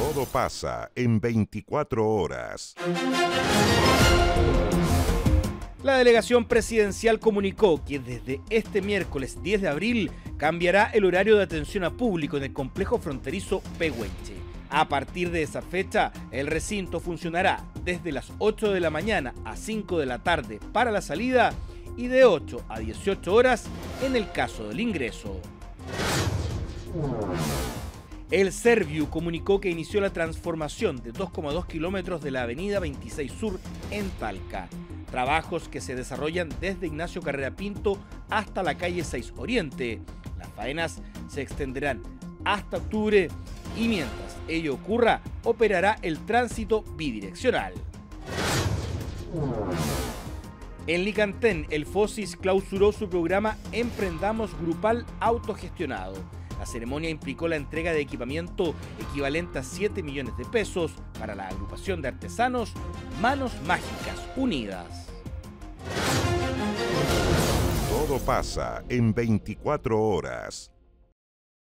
Todo pasa en 24 horas. La delegación presidencial comunicó que desde este miércoles 10 de abril cambiará el horario de atención a público en el complejo fronterizo Pehuenche. A partir de esa fecha, el recinto funcionará desde las 8 de la mañana a 5 de la tarde para la salida y de 8 a 18 horas en el caso del ingreso. El Serviu comunicó que inició la transformación de 2,2 kilómetros de la avenida 26 Sur en Talca. Trabajos que se desarrollan desde Ignacio Carrera Pinto hasta la calle 6 Oriente. Las faenas se extenderán hasta octubre y mientras ello ocurra, operará el tránsito bidireccional. En Licantén, el FOSIS clausuró su programa Emprendamos Grupal Autogestionado. La ceremonia implicó la entrega de equipamiento equivalente a 7 millones de pesos para la agrupación de artesanos Manos Mágicas Unidas. Todo pasa en 24 horas.